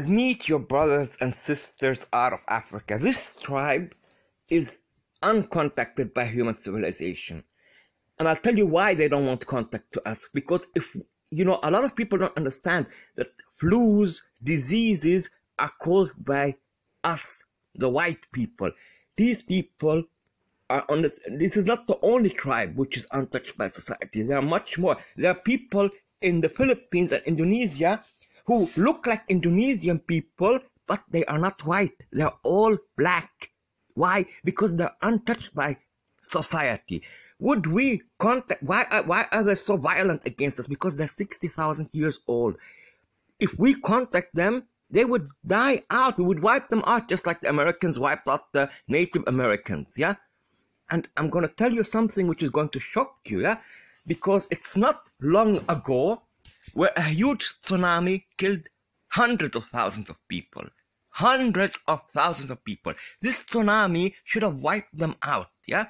meet your brothers and sisters out of Africa. This tribe is uncontacted by human civilization. And I'll tell you why they don't want contact to us. Because if, you know, a lot of people don't understand that flus, diseases are caused by us, the white people. These people are on this. This is not the only tribe which is untouched by society. There are much more. There are people in the Philippines and Indonesia who look like Indonesian people, but they are not white. They're all black. Why? Because they're untouched by society. Would we contact? Why? Are, why are they so violent against us? Because they're sixty thousand years old. If we contact them, they would die out. We would wipe them out just like the Americans wiped out the Native Americans. Yeah. And I'm going to tell you something which is going to shock you. Yeah. Because it's not long ago where a huge tsunami killed hundreds of thousands of people. Hundreds of thousands of people. This tsunami should have wiped them out, yeah?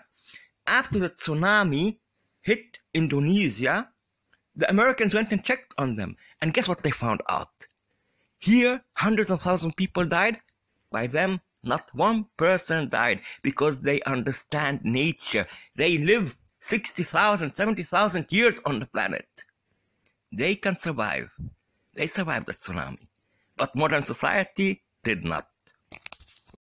After the tsunami hit Indonesia, the Americans went and checked on them. And guess what they found out? Here, hundreds of thousands of people died. By them, not one person died because they understand nature. They live 60,000, 70,000 years on the planet. They can survive. They survived the tsunami. But modern society did not.